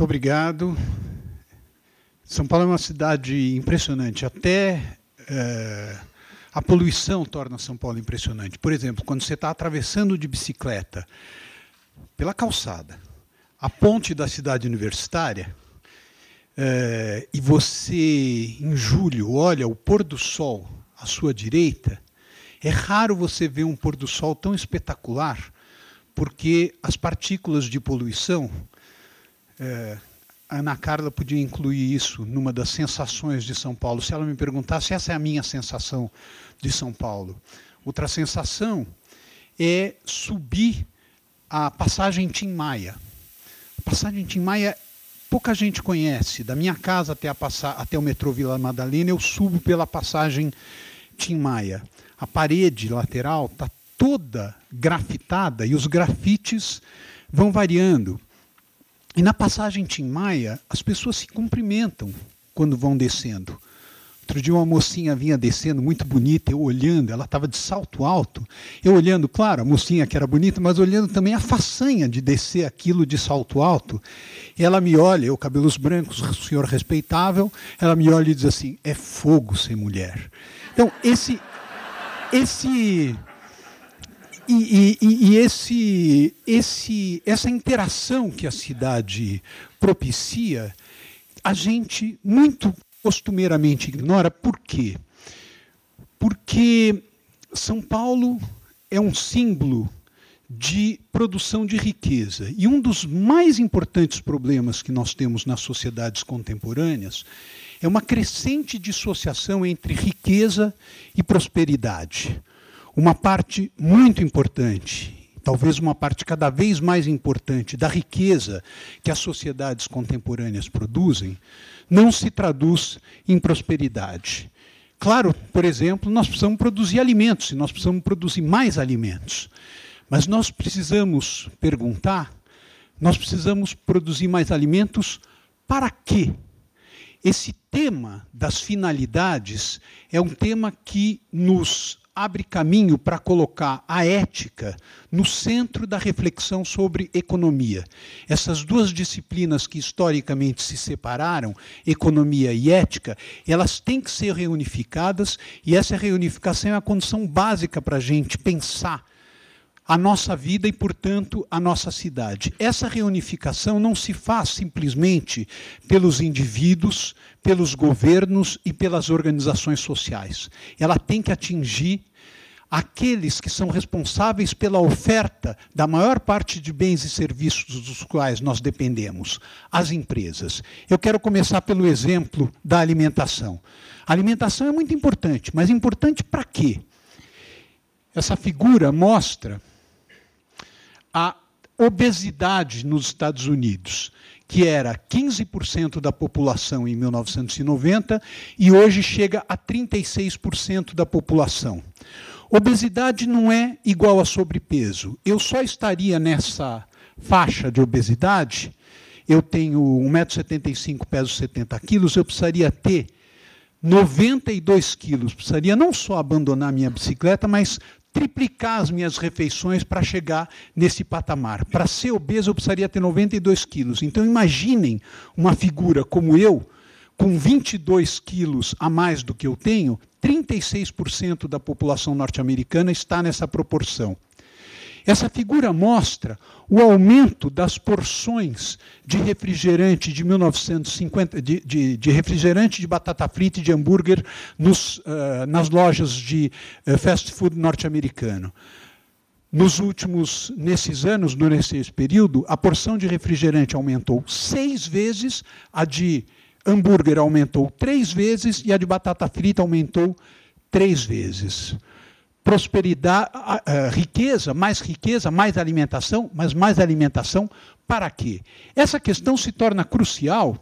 Muito obrigado. São Paulo é uma cidade impressionante. Até é, a poluição torna São Paulo impressionante. Por exemplo, quando você está atravessando de bicicleta pela calçada, a ponte da cidade universitária, é, e você, em julho, olha o pôr do sol à sua direita, é raro você ver um pôr do sol tão espetacular, porque as partículas de poluição é, a Ana Carla podia incluir isso numa das sensações de São Paulo. Se ela me perguntasse, essa é a minha sensação de São Paulo. Outra sensação é subir a passagem Tim Maia. A passagem Tim Maia pouca gente conhece. Da minha casa até, a até o metrô Vila Madalena, eu subo pela passagem Tim Maia. A parede lateral está toda grafitada e os grafites vão variando. E na passagem Tim Maia, as pessoas se cumprimentam quando vão descendo. Outro dia uma mocinha vinha descendo, muito bonita, eu olhando, ela estava de salto alto. Eu olhando, claro, a mocinha que era bonita, mas olhando também a façanha de descer aquilo de salto alto. Ela me olha, eu cabelos brancos, senhor respeitável, ela me olha e diz assim: é fogo ser mulher. Então, esse, esse e, e, e esse, esse, essa interação que a cidade propicia, a gente muito costumeiramente ignora. Por quê? Porque São Paulo é um símbolo de produção de riqueza. E um dos mais importantes problemas que nós temos nas sociedades contemporâneas é uma crescente dissociação entre riqueza e prosperidade. Uma parte muito importante, talvez uma parte cada vez mais importante da riqueza que as sociedades contemporâneas produzem, não se traduz em prosperidade. Claro, por exemplo, nós precisamos produzir alimentos, e nós precisamos produzir mais alimentos. Mas nós precisamos perguntar, nós precisamos produzir mais alimentos para quê? Esse tema das finalidades é um tema que nos abre caminho para colocar a ética no centro da reflexão sobre economia. Essas duas disciplinas que historicamente se separaram, economia e ética, elas têm que ser reunificadas e essa reunificação é a condição básica para a gente pensar a nossa vida e, portanto, a nossa cidade. Essa reunificação não se faz simplesmente pelos indivíduos, pelos governos e pelas organizações sociais. Ela tem que atingir aqueles que são responsáveis pela oferta da maior parte de bens e serviços dos quais nós dependemos, as empresas. Eu quero começar pelo exemplo da alimentação. A alimentação é muito importante, mas importante para quê? Essa figura mostra a obesidade nos Estados Unidos, que era 15% da população em 1990 e hoje chega a 36% da população. Obesidade não é igual a sobrepeso. Eu só estaria nessa faixa de obesidade. Eu tenho 1,75m, peso 70 quilos, eu precisaria ter 92 quilos. Precisaria não só abandonar minha bicicleta, mas triplicar as minhas refeições para chegar nesse patamar. Para ser obeso, eu precisaria ter 92 quilos. Então, imaginem uma figura como eu, com 22 quilos a mais do que eu tenho, 36% da população norte-americana está nessa proporção. Essa figura mostra o aumento das porções de refrigerante de 1950, de, de, de refrigerante de batata frita e de hambúrguer nos, uh, nas lojas de uh, fast food norte-americano. Nos últimos, nesses anos, durante esse período, a porção de refrigerante aumentou seis vezes, a de hambúrguer aumentou três vezes e a de batata frita aumentou três vezes prosperidade, riqueza, mais riqueza, mais alimentação, mas mais alimentação para quê? Essa questão se torna crucial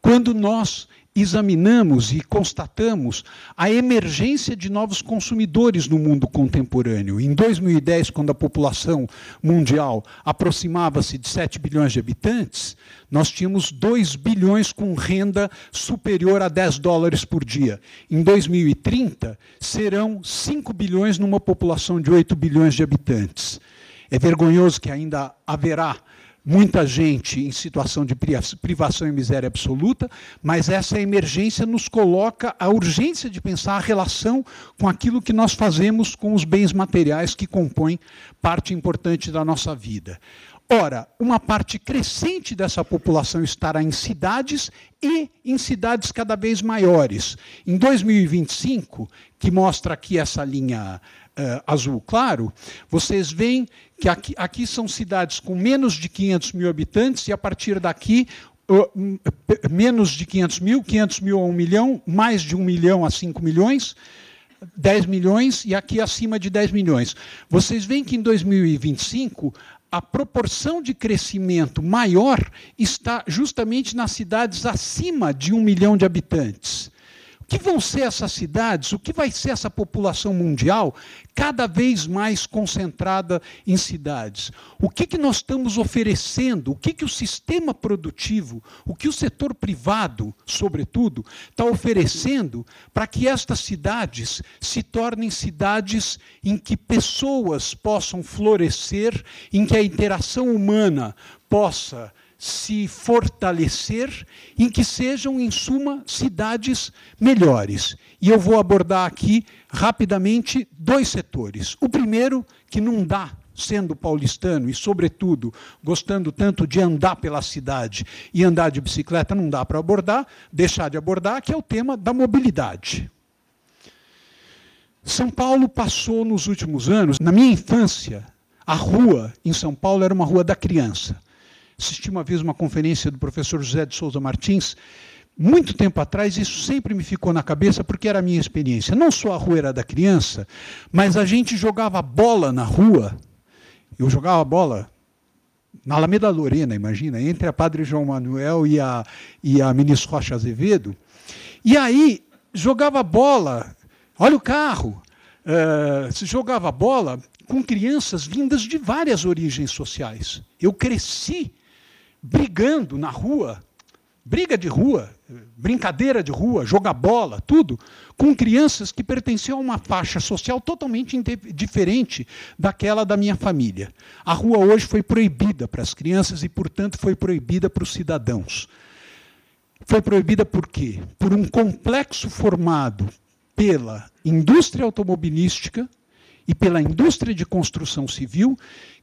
quando nós examinamos e constatamos a emergência de novos consumidores no mundo contemporâneo. Em 2010, quando a população mundial aproximava-se de 7 bilhões de habitantes, nós tínhamos 2 bilhões com renda superior a 10 dólares por dia. Em 2030, serão 5 bilhões numa população de 8 bilhões de habitantes. É vergonhoso que ainda haverá muita gente em situação de privação e miséria absoluta, mas essa emergência nos coloca a urgência de pensar a relação com aquilo que nós fazemos com os bens materiais que compõem parte importante da nossa vida. Ora, uma parte crescente dessa população estará em cidades e em cidades cada vez maiores. Em 2025, que mostra aqui essa linha uh, azul claro, vocês veem que aqui, aqui, são cidades com menos de 500 mil habitantes e a partir daqui uh, menos de 500 mil, 500 mil a 1 milhão, mais de 1 milhão a 5 milhões, 10 milhões e aqui acima de 10 milhões. Vocês veem que em 2025 a proporção de crescimento maior está justamente nas cidades acima de um milhão de habitantes que vão ser essas cidades, o que vai ser essa população mundial cada vez mais concentrada em cidades? O que, que nós estamos oferecendo? O que, que o sistema produtivo, o que o setor privado, sobretudo, está oferecendo para que estas cidades se tornem cidades em que pessoas possam florescer, em que a interação humana possa se fortalecer, em que sejam, em suma, cidades melhores. E eu vou abordar aqui rapidamente dois setores. O primeiro, que não dá, sendo paulistano e, sobretudo, gostando tanto de andar pela cidade e andar de bicicleta, não dá para abordar, deixar de abordar, que é o tema da mobilidade. São Paulo passou nos últimos anos, na minha infância, a rua em São Paulo era uma rua da criança assisti uma vez uma conferência do professor José de Souza Martins, muito tempo atrás, isso sempre me ficou na cabeça porque era a minha experiência. Não só a rua era da criança, mas a gente jogava bola na rua. Eu jogava bola na Alameda Lorena, imagina, entre a Padre João Manuel e a, e a Ministro Rocha Azevedo. E aí jogava bola, olha o carro, uh, se jogava bola com crianças vindas de várias origens sociais. Eu cresci brigando na rua, briga de rua, brincadeira de rua, jogar bola, tudo, com crianças que pertenciam a uma faixa social totalmente diferente daquela da minha família. A rua hoje foi proibida para as crianças e, portanto, foi proibida para os cidadãos. Foi proibida por quê? Por um complexo formado pela indústria automobilística e pela indústria de construção civil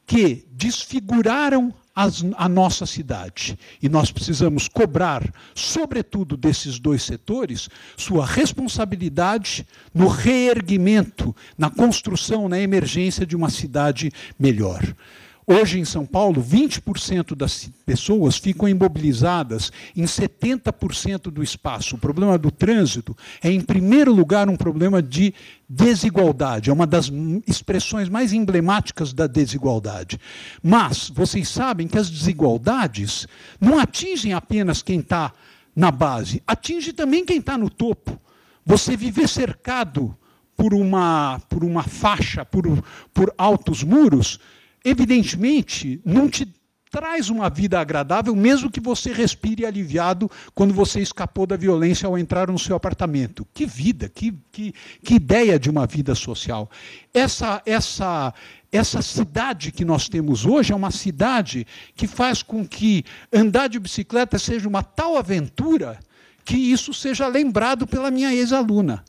que desfiguraram as, a nossa cidade. E nós precisamos cobrar, sobretudo desses dois setores, sua responsabilidade no reerguimento, na construção, na emergência de uma cidade melhor. Hoje, em São Paulo, 20% das pessoas ficam imobilizadas em 70% do espaço. O problema do trânsito é, em primeiro lugar, um problema de desigualdade. É uma das expressões mais emblemáticas da desigualdade. Mas vocês sabem que as desigualdades não atingem apenas quem está na base, atinge também quem está no topo. Você viver cercado por uma, por uma faixa, por, por altos muros, evidentemente, não te traz uma vida agradável, mesmo que você respire aliviado quando você escapou da violência ao entrar no seu apartamento. Que vida, que, que, que ideia de uma vida social. Essa, essa, essa cidade que nós temos hoje é uma cidade que faz com que andar de bicicleta seja uma tal aventura que isso seja lembrado pela minha ex-aluna.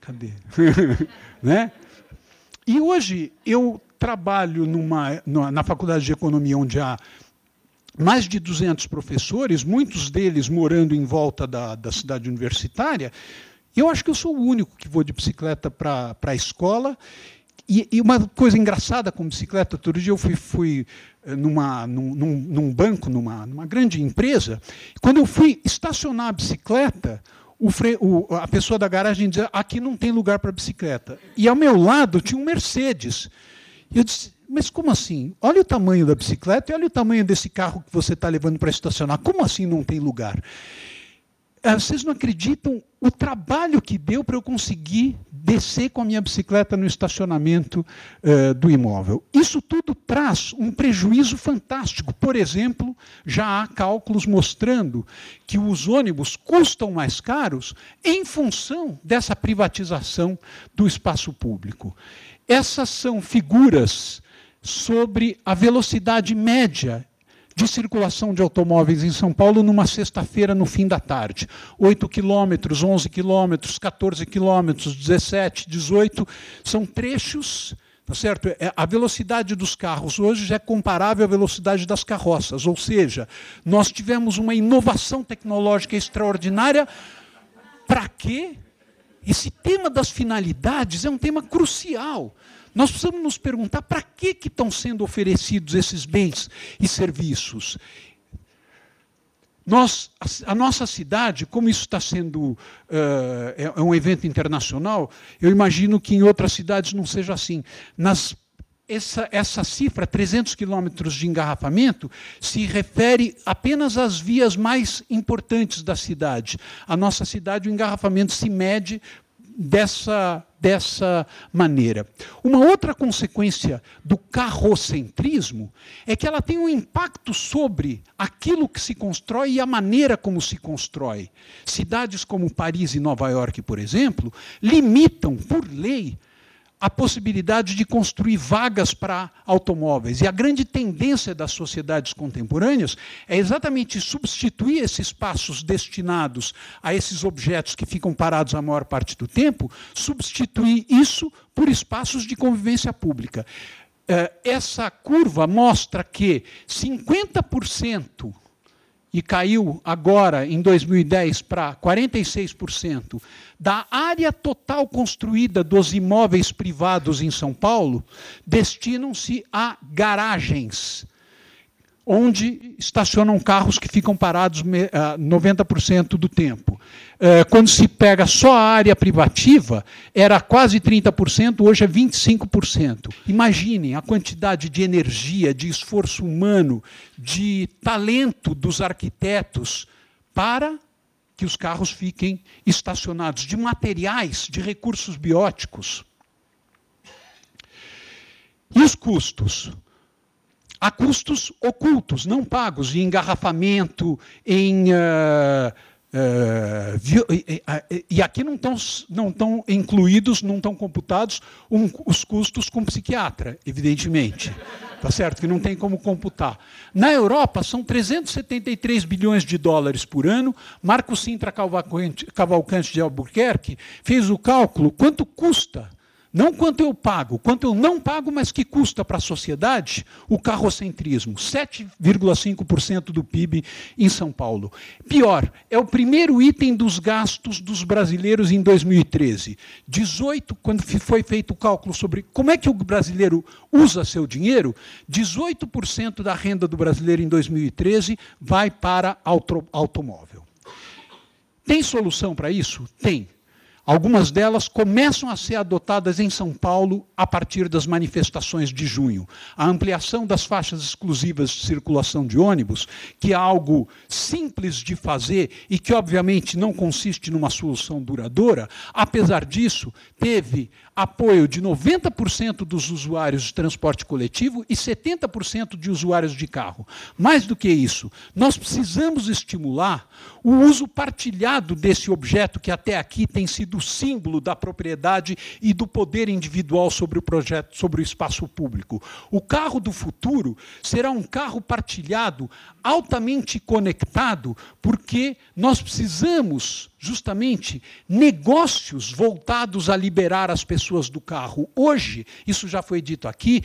Cadê? né? E hoje eu trabalho numa, na Faculdade de Economia, onde há mais de 200 professores, muitos deles morando em volta da, da cidade universitária, eu acho que eu sou o único que vou de bicicleta para a escola. E, e, uma coisa engraçada com bicicleta, outro dia eu fui, fui eh, numa, num, num, banco, numa, numa grande empresa, quando eu fui estacionar a bicicleta, o fre... o... a pessoa da garagem dizia, aqui não tem lugar para bicicleta. E ao meu lado tinha um Mercedes. Eu disse, mas como assim? Olha o tamanho da bicicleta e olha o tamanho desse carro que você está levando para estacionar. Como assim não tem lugar? É, vocês não acreditam o trabalho que deu para eu conseguir descer com a minha bicicleta no estacionamento uh, do imóvel. Isso tudo traz um prejuízo fantástico. Por exemplo, já há cálculos mostrando que os ônibus custam mais caros em função dessa privatização do espaço público. Essas são figuras sobre a velocidade média de circulação de automóveis em São Paulo numa sexta-feira no fim da tarde. 8 quilômetros, 11 quilômetros, 14 quilômetros, 17, 18, são trechos Tá certo? É, a velocidade dos carros hoje já é comparável à velocidade das carroças, ou seja, nós tivemos uma inovação tecnológica extraordinária. Para quê? Esse tema das finalidades é um tema crucial. Nós precisamos nos perguntar para que, que estão sendo oferecidos esses bens e serviços. Nós, a, nossa cidade, como isso está sendo uh, é, um evento internacional, eu imagino que em outras cidades não seja assim. Nas, essa, essa cifra, 300 quilômetros de engarrafamento, se refere apenas às vias mais importantes da cidade. A nossa cidade, o engarrafamento se mede dessa, dessa maneira. Uma outra consequência do carrocentrismo é que ela tem um impacto sobre aquilo que se constrói e a maneira como se constrói. Cidades como Paris e Nova York, por exemplo, limitam, por lei, a possibilidade de construir vagas para automóveis. E a grande tendência das sociedades contemporâneas é exatamente substituir esses espaços destinados a esses objetos que ficam parados a maior parte do tempo, substituir isso por espaços de convivência pública. Eh, essa curva mostra que 50% e caiu agora, em 2010, para 46%, da área total construída dos imóveis privados em São Paulo, destinam-se a garagens onde estacionam carros que ficam parados 90% ah, do tempo. Eh, quando se pega só a área privativa, era quase 30%, hoje é 25%. Imaginem a quantidade de energia, de esforço humano, de talento dos arquitetos para que os carros fiquem estacionados, de materiais, de recursos bióticos. E os custos? Há custos ocultos, não pagos, de engarrafamento, em. Uh, uh, e aqui não estão não estão incluídos, não estão computados um, os custos com psiquiatra, evidentemente. Tá certo? Que não tem como computar. Na Europa, são 373 bilhões de dólares por ano. Marco Sintra Cavalcante de Albuquerque fez o cálculo quanto custa não quanto eu pago, quanto eu não pago, mas que custa para a sociedade o carrocentrismo. 7,5% do PIB em São Paulo. Pior, é o primeiro item dos gastos dos brasileiros em 2013. 18, quando foi feito o cálculo sobre como é que o brasileiro usa seu dinheiro, 18% da renda do brasileiro em 2013 vai para auto, automóvel. Tem solução para isso? Tem. Algumas delas começam a ser adotadas em São Paulo a partir das manifestações de junho. A ampliação das faixas exclusivas de circulação de ônibus, que é algo simples de fazer e que, obviamente, não consiste numa solução duradoura, apesar disso, teve apoio de 90% dos usuários de transporte coletivo e 70% de usuários de carro. Mais do que isso, nós precisamos estimular o uso partilhado desse objeto que até aqui tem sido símbolo da propriedade e do poder individual sobre o projeto, sobre o espaço público. O carro do futuro será um carro partilhado, altamente conectado, porque nós precisamos justamente negócios voltados a liberar as pessoas do carro. Hoje, isso já foi dito aqui,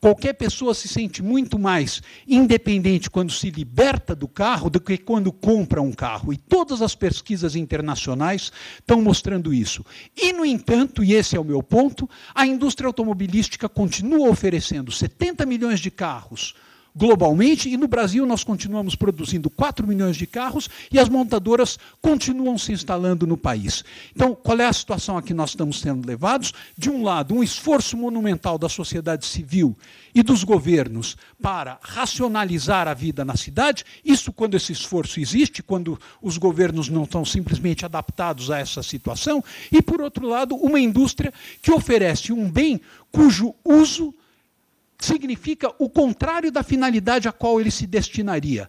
Qualquer pessoa se sente muito mais independente quando se liberta do carro do que quando compra um carro. E todas as pesquisas internacionais estão mostrando isso. E, no entanto, e esse é o meu ponto, a indústria automobilística continua oferecendo 70 milhões de carros globalmente, e no Brasil nós continuamos produzindo 4 milhões de carros e as montadoras continuam se instalando no país. Então, qual é a situação a que nós estamos sendo levados? De um lado, um esforço monumental da sociedade civil e dos governos para racionalizar a vida na cidade, isso quando esse esforço existe, quando os governos não estão simplesmente adaptados a essa situação, e por outro lado, uma indústria que oferece um bem cujo uso significa o contrário da finalidade a qual ele se destinaria.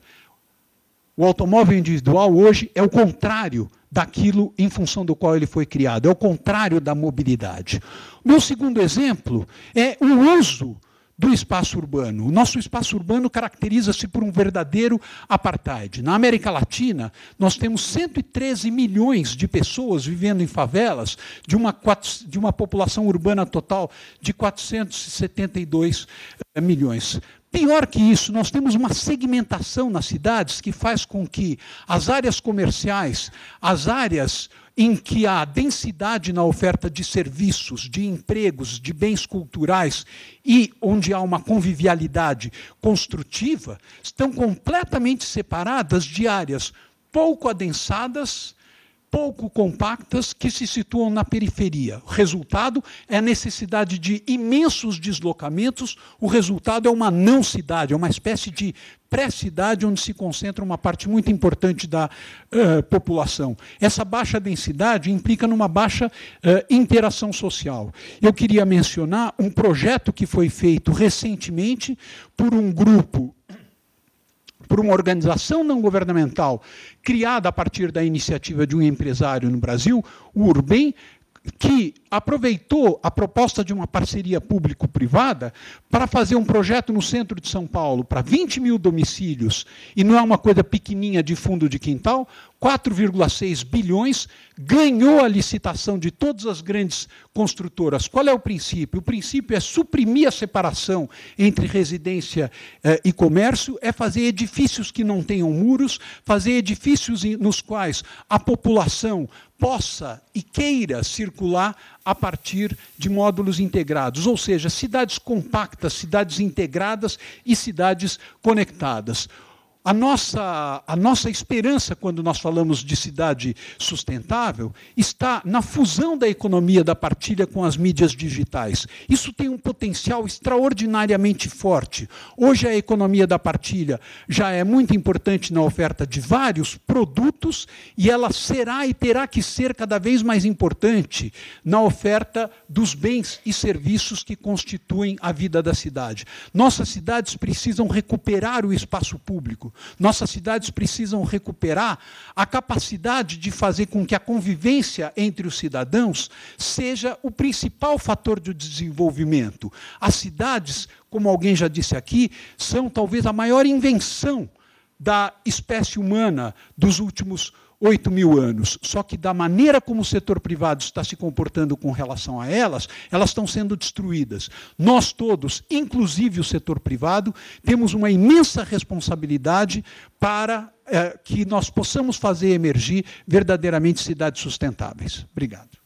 O automóvel individual hoje é o contrário daquilo em função do qual ele foi criado, é o contrário da mobilidade. Meu segundo exemplo é o uso do espaço urbano. O nosso espaço urbano caracteriza-se por um verdadeiro apartheid. Na América Latina, nós temos 113 milhões de pessoas vivendo em favelas, de uma, de uma população urbana total de 472 eh, milhões. Pior que isso, nós temos uma segmentação nas cidades que faz com que as áreas comerciais, as áreas em que a densidade na oferta de serviços, de empregos, de bens culturais e onde há uma convivialidade construtiva, estão completamente separadas de áreas pouco adensadas pouco compactas que se situam na periferia. O resultado é a necessidade de imensos deslocamentos, o resultado é uma não cidade, é uma espécie de pré-cidade onde se concentra uma parte muito importante da uh, população. Essa baixa densidade implica numa baixa uh, interação social. Eu queria mencionar um projeto que foi feito recentemente por um grupo por uma organização não governamental criada a partir da iniciativa de um empresário no Brasil, o Urbem, que aproveitou a proposta de uma parceria público-privada para fazer um projeto no centro de São Paulo para 20 mil domicílios, e não é uma coisa pequenininha de fundo de quintal, 4,6 bilhões, ganhou a licitação de todas as grandes construtoras. Qual é o princípio? O princípio é suprimir a separação entre residência eh, e comércio, é fazer edifícios que não tenham muros, fazer edifícios nos quais a população possa e queira circular a partir de módulos integrados, ou seja, cidades compactas, cidades integradas e cidades conectadas. A nossa, a nossa esperança, quando nós falamos de cidade sustentável, está na fusão da economia da partilha com as mídias digitais. Isso tem um potencial extraordinariamente forte. Hoje, a economia da partilha já é muito importante na oferta de vários produtos e ela será e terá que ser cada vez mais importante na oferta dos bens e serviços que constituem a vida da cidade. Nossas cidades precisam recuperar o espaço público. Nossas cidades precisam recuperar a capacidade de fazer com que a convivência entre os cidadãos seja o principal fator de desenvolvimento. As cidades, como alguém já disse aqui, são talvez a maior invenção da espécie humana dos últimos 8 mil anos. Só que, da maneira como o setor privado está se comportando com relação a elas, elas estão sendo destruídas. Nós todos, inclusive o setor privado, temos uma imensa responsabilidade para é, que nós possamos fazer emergir verdadeiramente cidades sustentáveis. Obrigado.